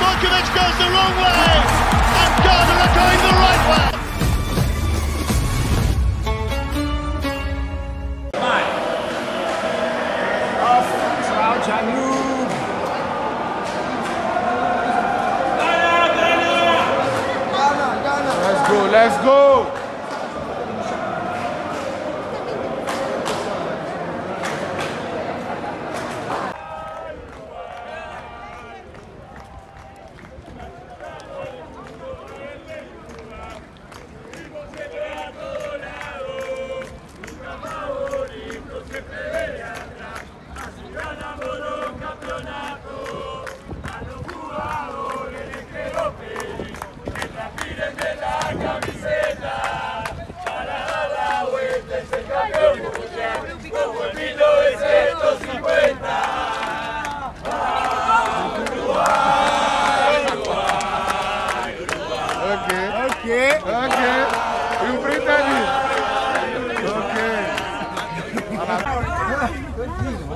Stojkovic goes the wrong way, and Ghana are going the right way. Let's go, let's go.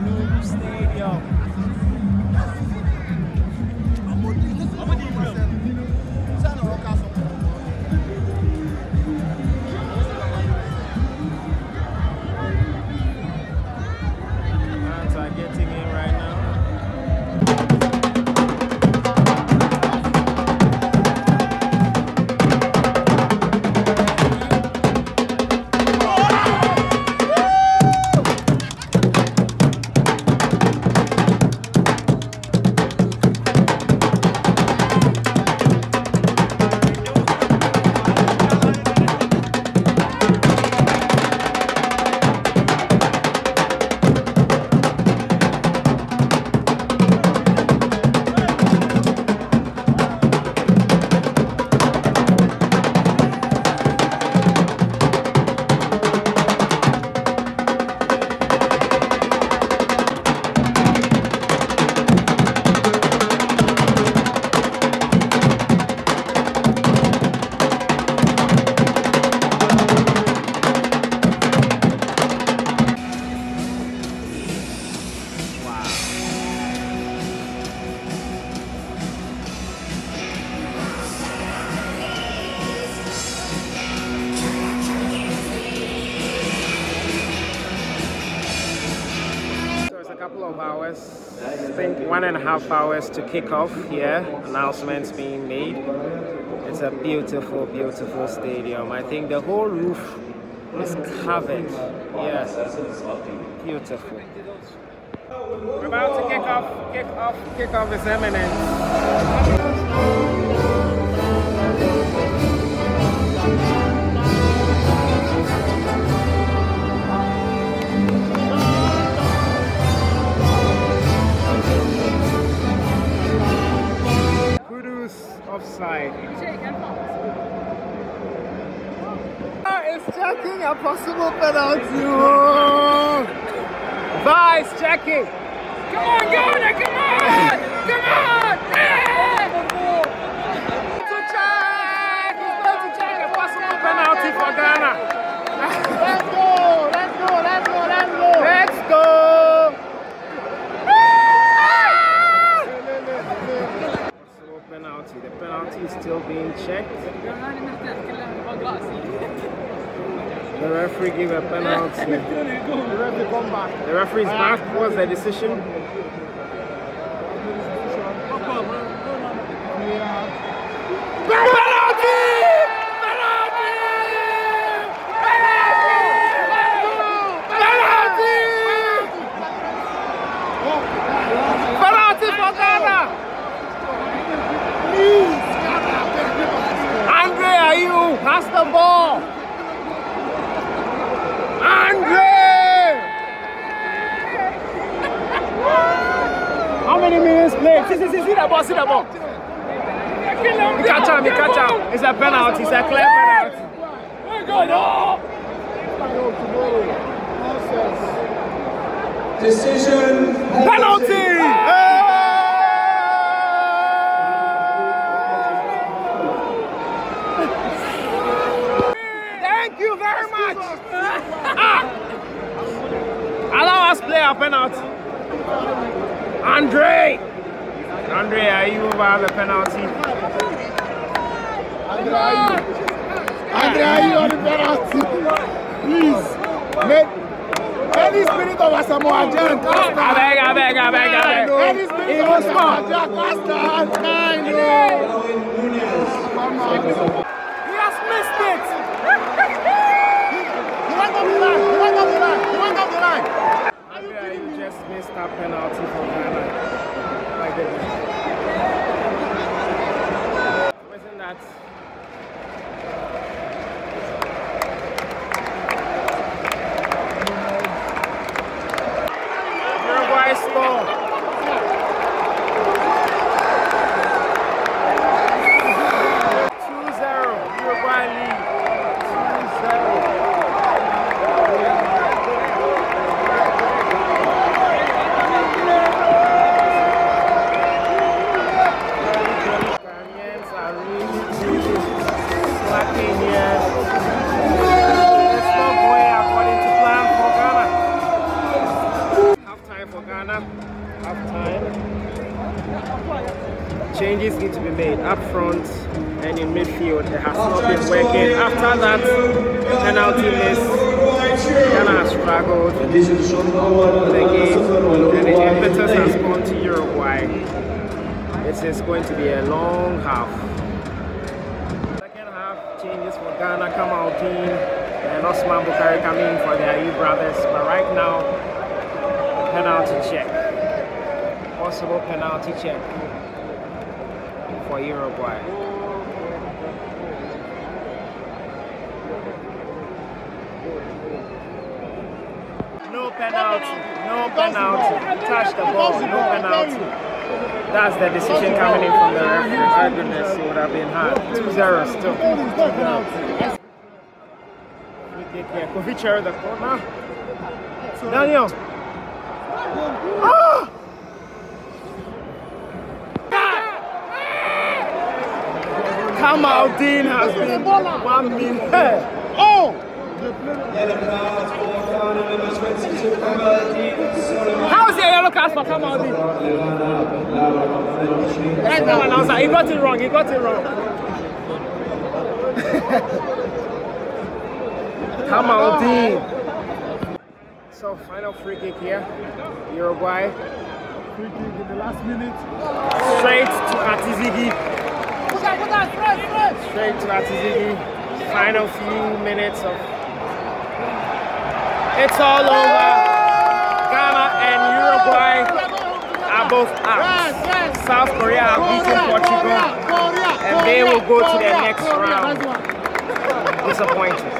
Janoub Stadium. Hours, I think one and a half hours to kick off here. Announcements being made. It's a beautiful, beautiful stadium. I think the whole roof is covered. Yeah, beautiful. We're about to kick off. Kick off. Kick off is imminent. It's checking a possible penalty. Oh. VAR checking. Come on, Ghana, eh, come on! Come on! Yeah! To check! He's going to check a possible penalty for Ghana. Let's go! Let's go! Let's go! Let's go! Let's go! Possible penalty. The penalty is still being checked. The referee gave a penalty. The referee is back. What's the decision? Penalty! Penalty! Penalty! Penalty for Ghana! Andre Ayew has the ball. Andre! How many 20 minutes played. See, see, see, see the ball, see the ball. You catch him, you catch him. It's a penalty, it's a clear penalty. Decision. Penalty! Andre, you over the penalty? Andre, you? Andre, you on the penalty? Please. Let any spirit of Asamoah Gyan cast I beg, I beg, I beg, I beg. Any spirit of Asamoah. Gyan cast Nine, no. He Changes need to be made up front and in midfield. It has not been working. After that penalty miss, Ghana has struggled the game, and the impetus has gone to Uruguay. It is going to be a long half. Second half changes for Ghana, Kamaldeen and Osman Bukari coming in for the Ayew brothers. But right now, penalty check. Possible penalty check for Uruguay. No penalty, no penalty. Touch the ball, no penalty. That's the decision coming in from the referee. My goodness, it would have been hard. 2-0 still. We take care. Kofi the corner. Daniel. Ah! Kamaldeen has been one minute. Oh! How is your yellow card for Kamaldeen? Right now, announcer, he got it wrong. He got it wrong. Kamaldeen. So final free kick here. Uruguay Free kick in the last minute. straight to Ati-Zigi. Straight to Ati-Zigi. Final few minutes of. It's all over. Ghana and Uruguay are both out. South Korea are beating Portugal, and they will go to the next round. Disappointing.